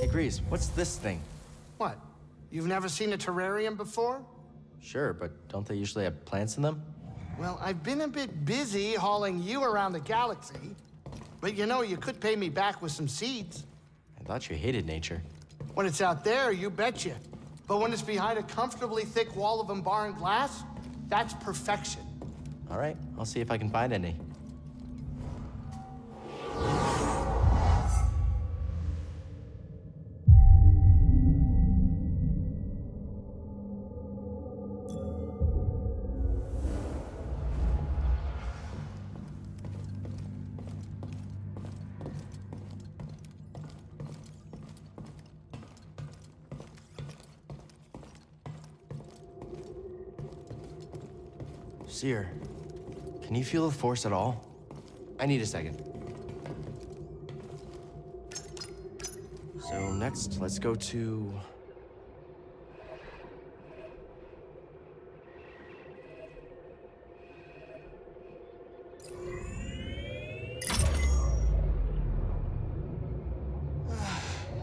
Hey, Greez, what's this thing? What? You've never seen a terrarium before? Sure, but don't they usually have plants in them? Well, I've been a bit busy hauling you around the galaxy. But you know, you could pay me back with some seeds. I thought you hated nature. When it's out there, you betcha. But when it's behind a comfortably thick wall of Umbaran glass, that's perfection. All right, I'll see if I can find any. Cere, can you feel the force at all? I need a second. So next, let's go to...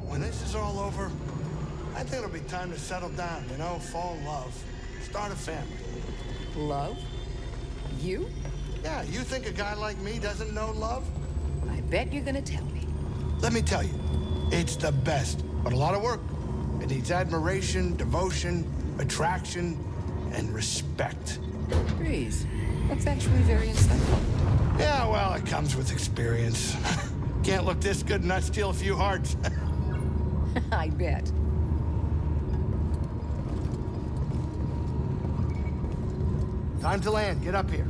When this is all over, I think it'll be time to settle down, you know, fall in love, start a family. Love? You? Yeah, you think a guy like me doesn't know love? I bet you're gonna tell me. Let me tell you, it's the best, but a lot of work. It needs admiration, devotion, attraction, and respect. Greez. That's actually very insightful. Yeah, well, it comes with experience. Can't look this good and not steal a few hearts. I bet. Time to land. Get up here.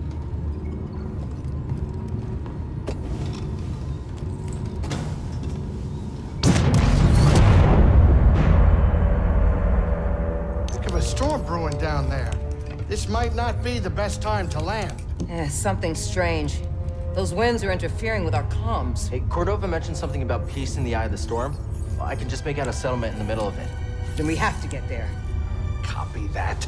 Think of a storm brewing down there. This might not be the best time to land. Eh, something strange. Those winds are interfering with our comms. Hey, Cordova mentioned something about peace in the eye of the storm. Well, I can just make out a settlement in the middle of it. Then we have to get there. Copy that.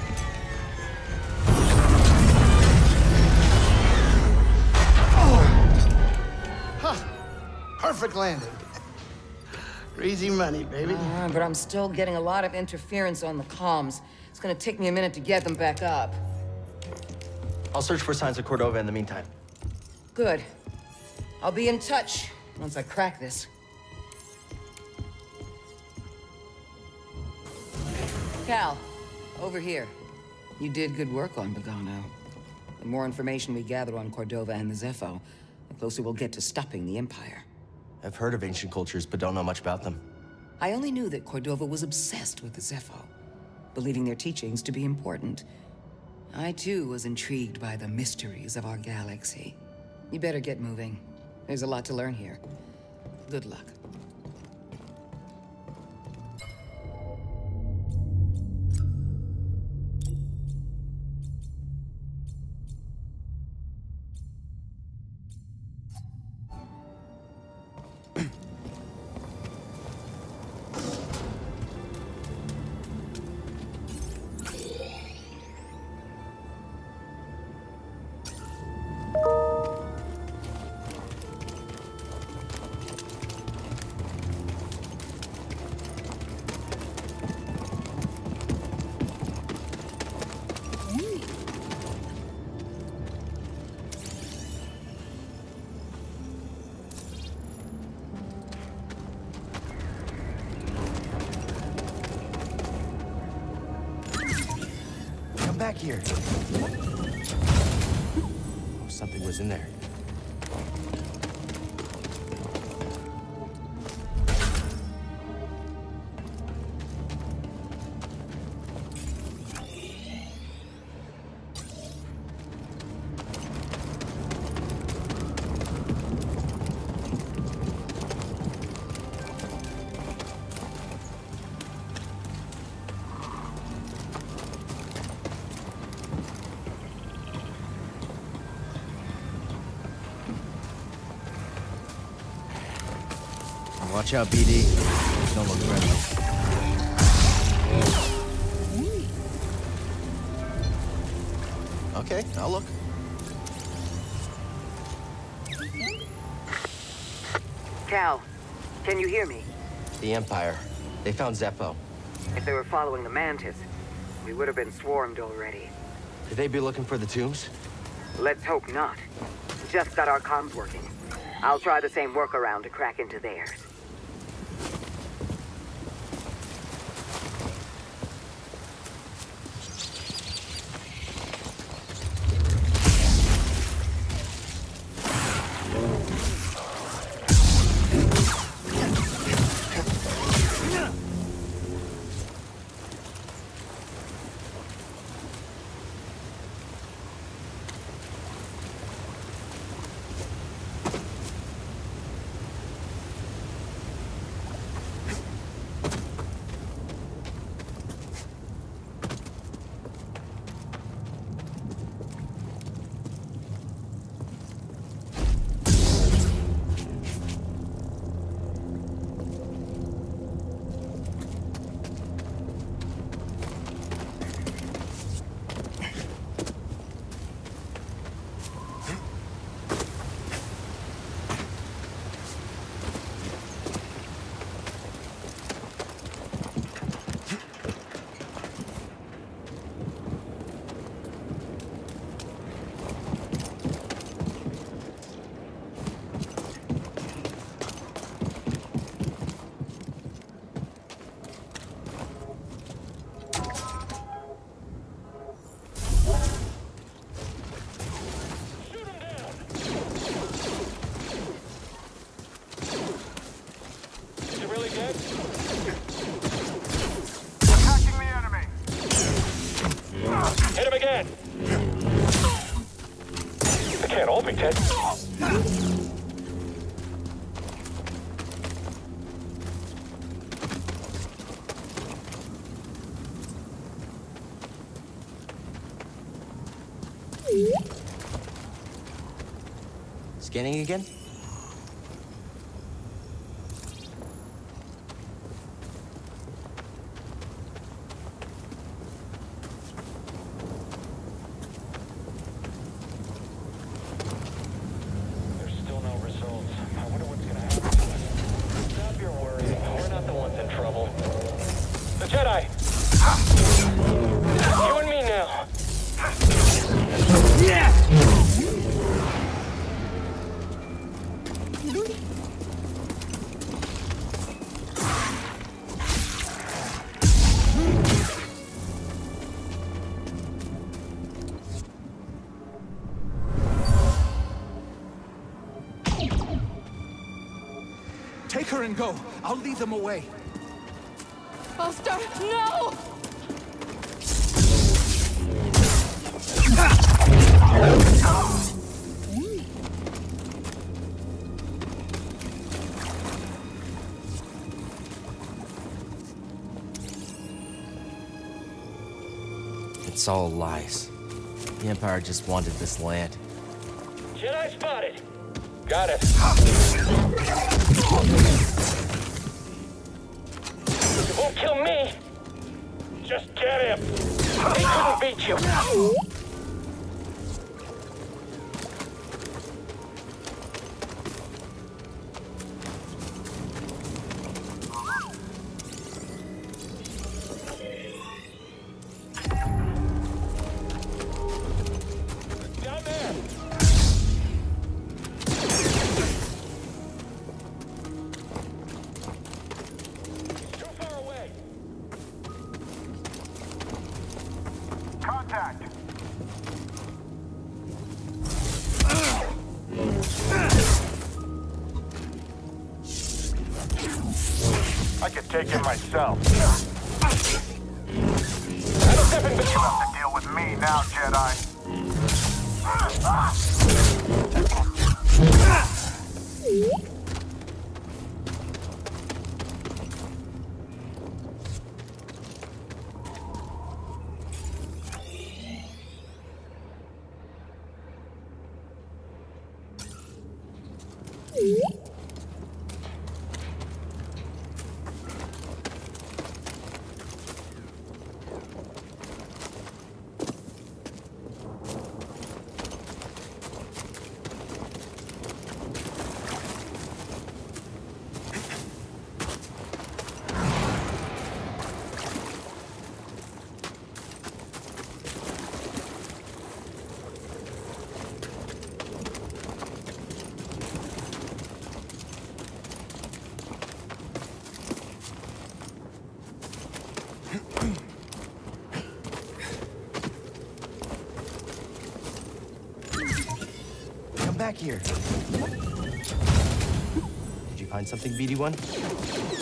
Perfect landing. Easy money, baby. Uh, but I'm still getting a lot of interference on the comms. It's gonna take me a minute to get them back up. I'll search for signs of Cordova in the meantime. Good. I'll be in touch once I crack this. Cal, over here. You did good work on Bogano. The more information we gather on Cordova and the Zeffo, the closer we'll get to stopping the Empire. I've heard of ancient cultures, but don't know much about them. I only knew that Cordova was obsessed with the Zeffo, believing their teachings to be important. I too was intrigued by the mysteries of our galaxy. You better get moving. There's a lot to learn here. Good luck. Oh, something was in there. Watch out, BD. Don't look friendly. Okay, I'll look. Cal, can you hear me? The Empire. They found Zeffo. If they were following the Mantis, we would have been swarmed already. Could they be looking for the tombs? Let's hope not. Just got our comms working. I'll try the same workaround to crack into theirs. Scanning again? Take her and go. I'll lead them away. Buster, no! It's all lies. The Empire just wanted this land. Jedi spotted. Got it. You won't kill me. Just get him. He couldn't beat you. Here. Did you find something, BD1?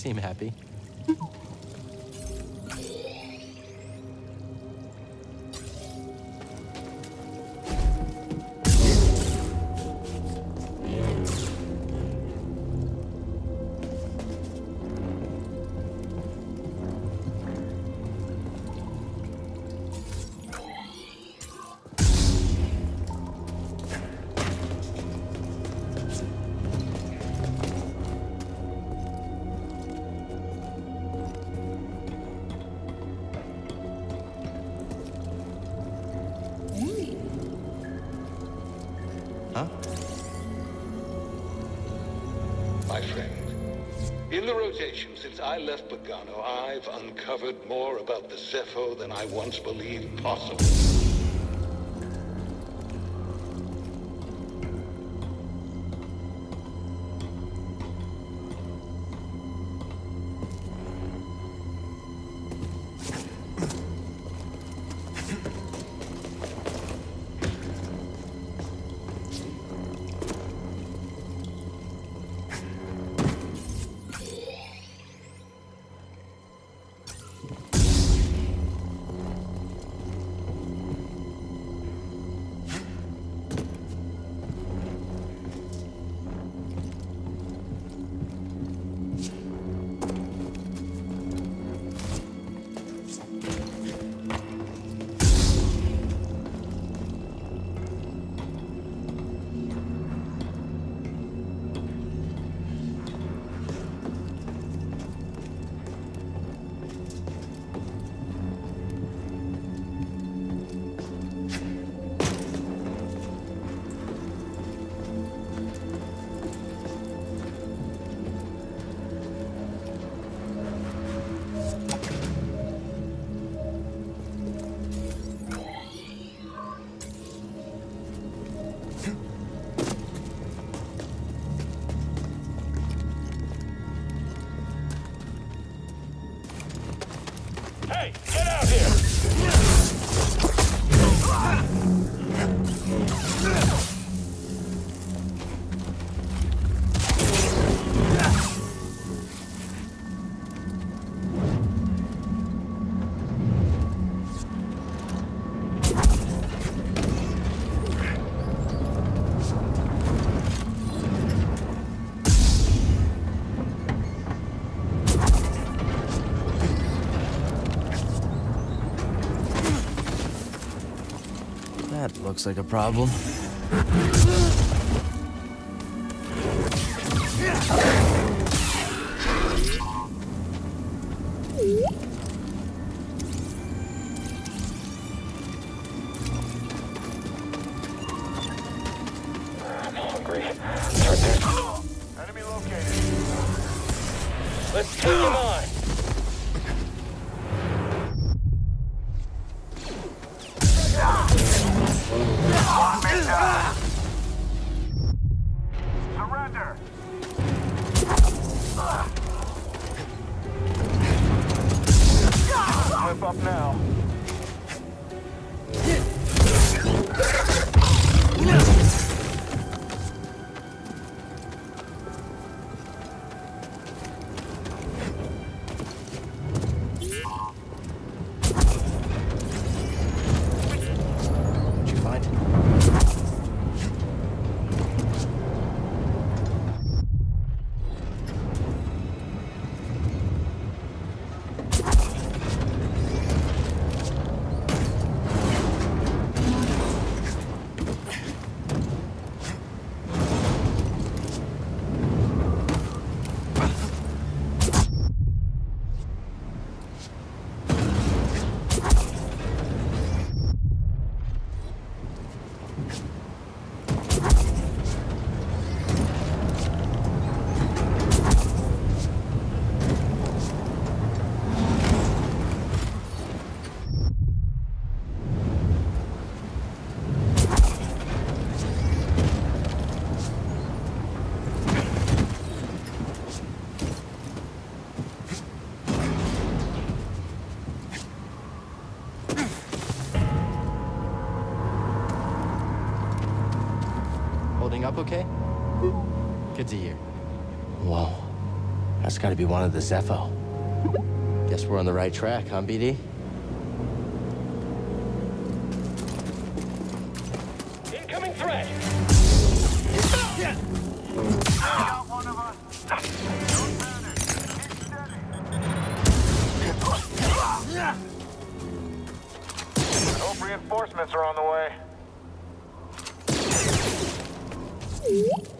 Seem happy. The rotation since I left Bogano, I've uncovered more about the Zeffo than I once believed possible. Looks like a problem. okay? Good to hear. Whoa. That's gotta be one of the Zeffo. Guess we're on the right track, huh, BD? Incoming threat! Reinforcements are on the way. Mm-hmm.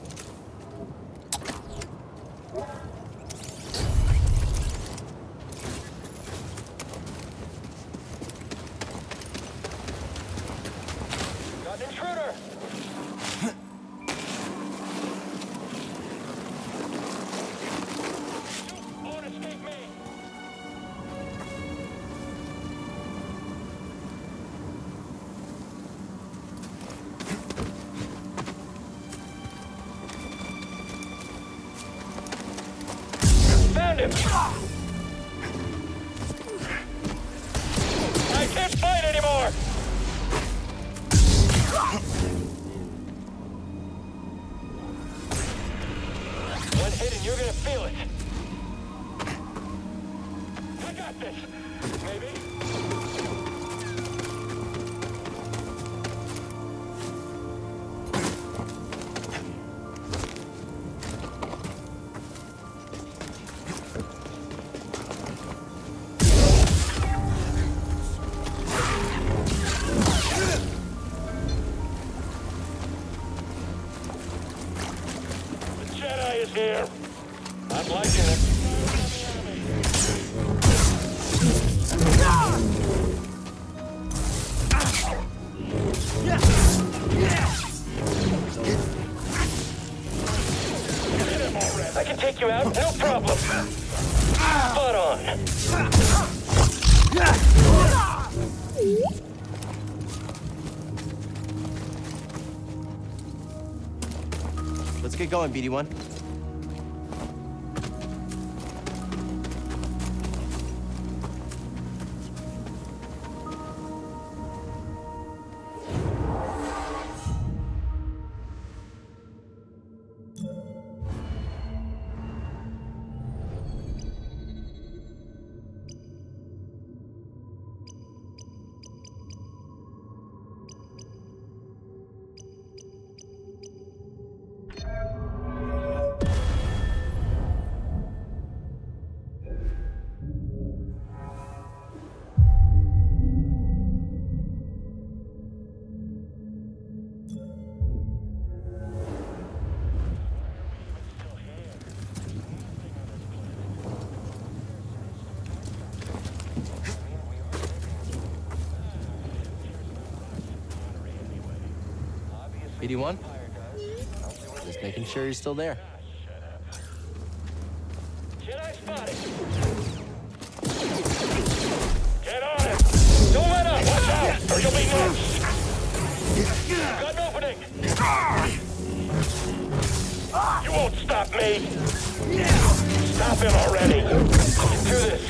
going, BD1? 81. Just making sure he's still there. Get on it! Don't let up! Watch out, or you'll be next! Got an opening! You won't stop me! Stop him already! Do this!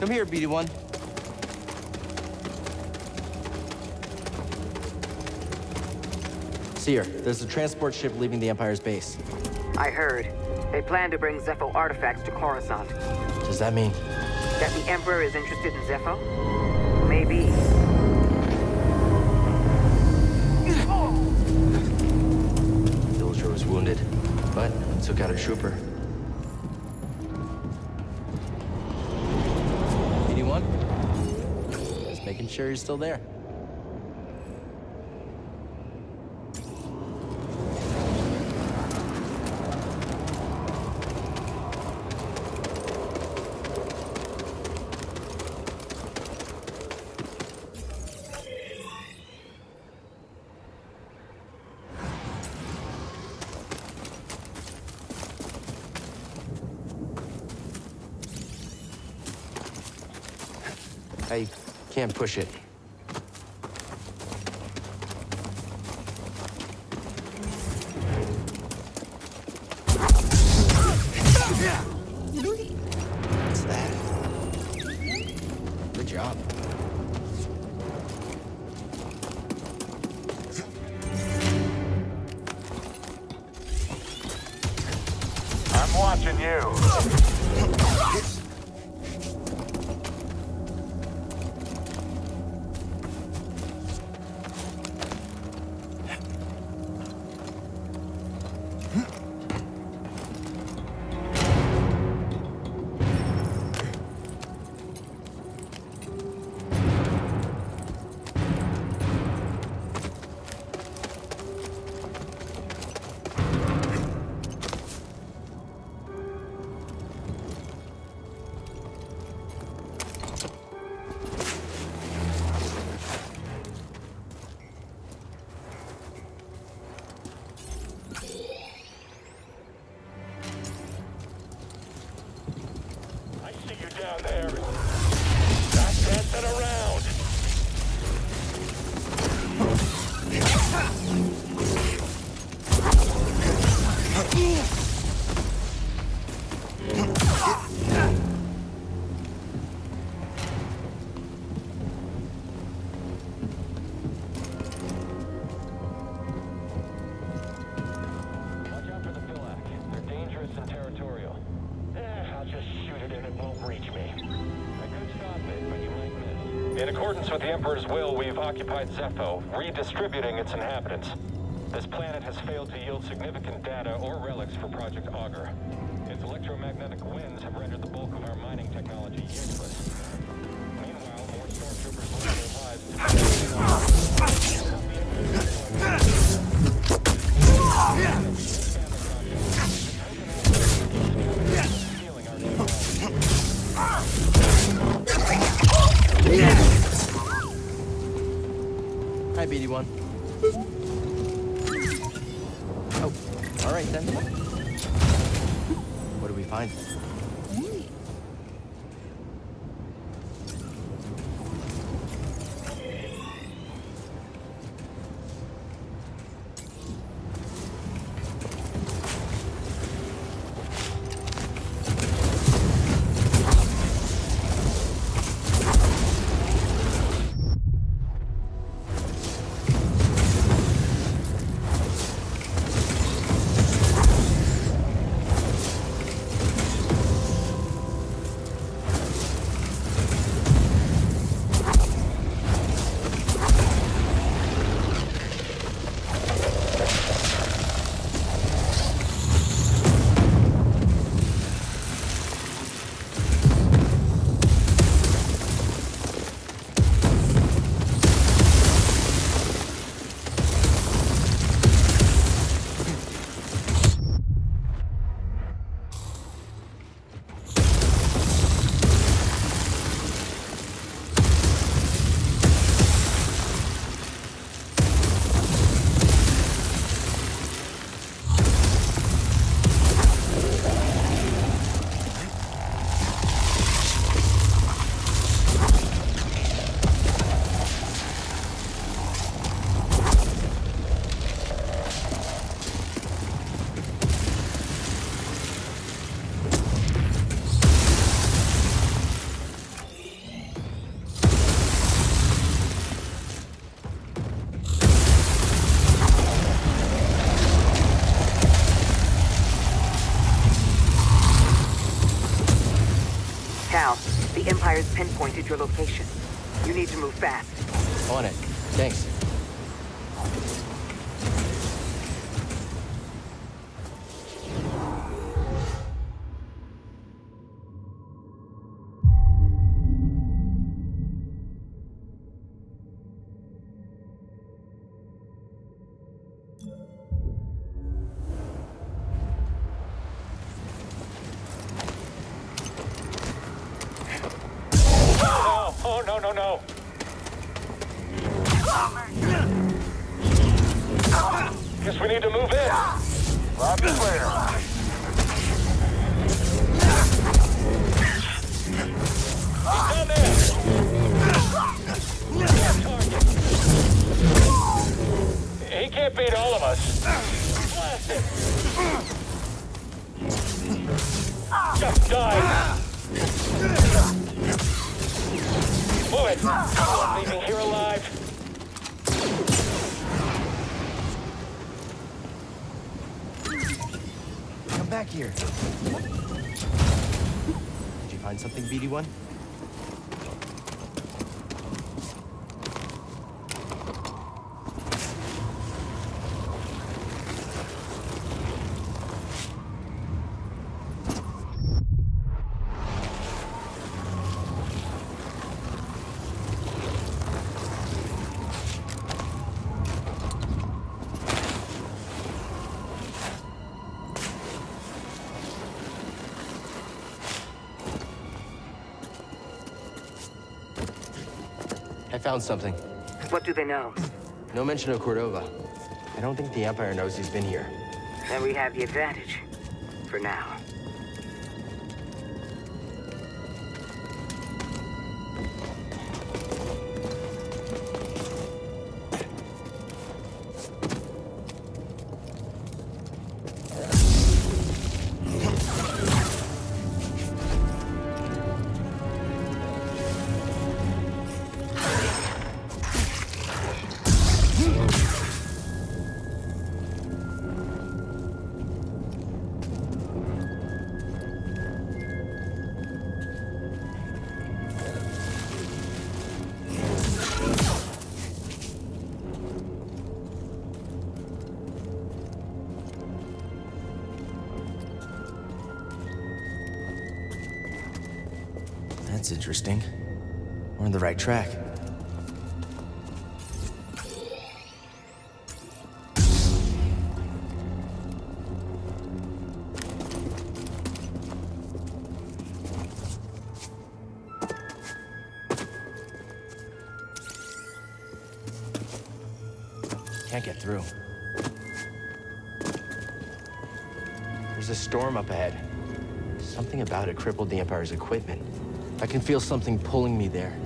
Come here, BD-1. Cere, there's a transport ship leaving the Empire's base. I heard. They plan to bring Zeffo artifacts to Coruscant. Does that mean? That the Emperor is interested in Zeffo? Maybe. Villager was wounded, but took out a trooper. BD1? Just making sure you're still there. I can't push it. What's that? Good job. Accordance with the Emperor's will, we've occupied Zeffo, redistributing its inhabitants. This planet has failed to yield significant data or relics for Project Augur. Has pinpointed your location. You need to move fast. On it. No! No! Guess we need to move in. Roger later. He can't beat all of us. Just die! Move it! Leave me here alive. Come back here. Did you find something, BD1? Found something. What do they know? No mention of Cordova. I don't think the Empire knows he's been here. Then we have the advantage. For now. We're on the right track. Can't get through. There's a storm up ahead. Something about it crippled the Empire's equipment. I can feel something pulling me there.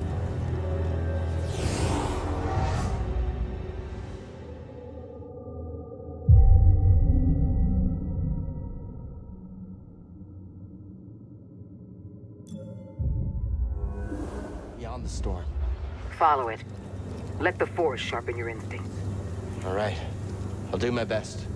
Sharpen your instincts. All right. I'll do my best.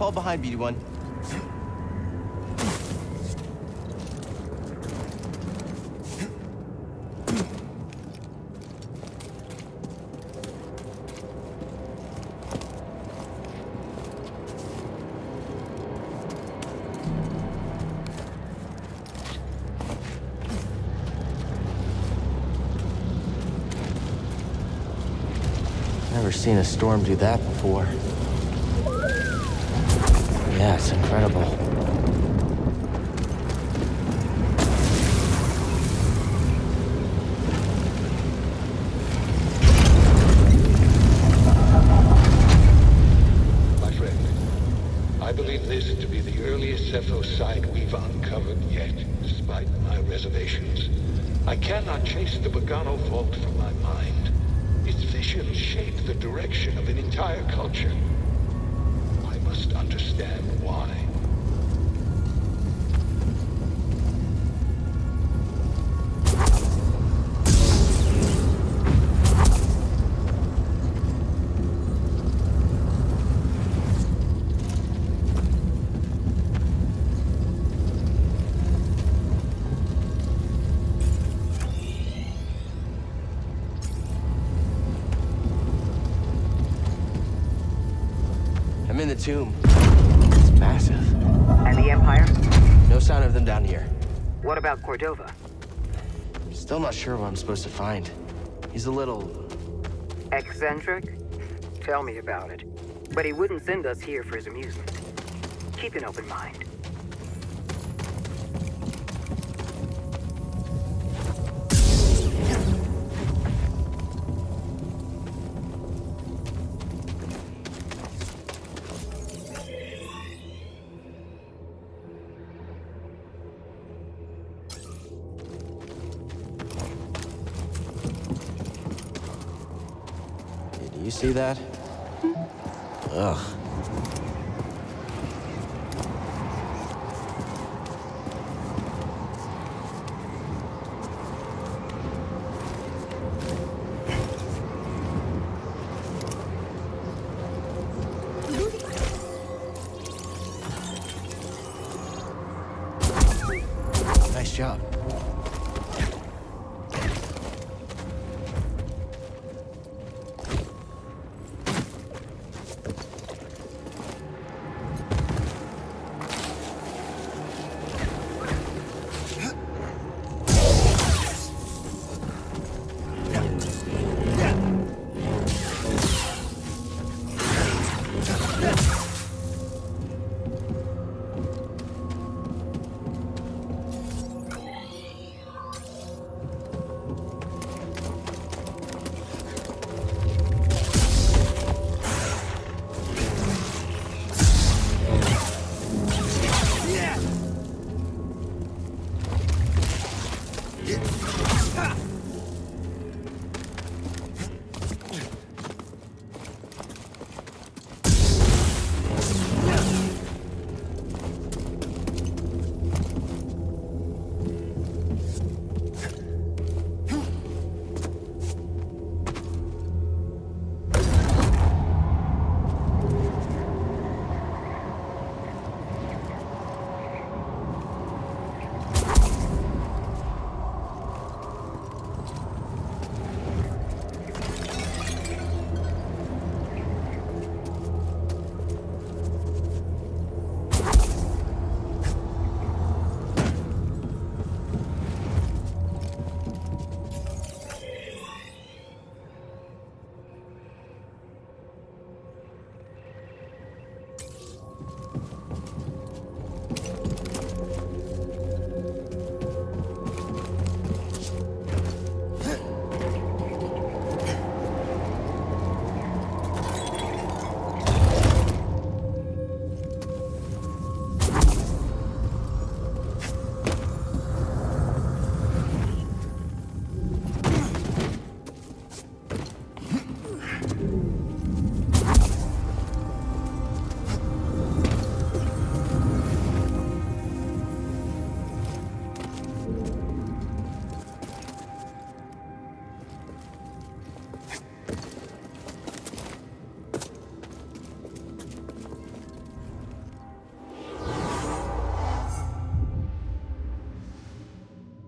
Fall behind, BD1. Never seen a storm do that before. Reservations. I cannot chase the Bogano vault from my mind. Its visions shape the direction of an entire culture. I must understand why. Sure what I'm supposed to find. He's a little... Eccentric? Tell me about it. But he wouldn't send us here for his amusement. Keep an open mind.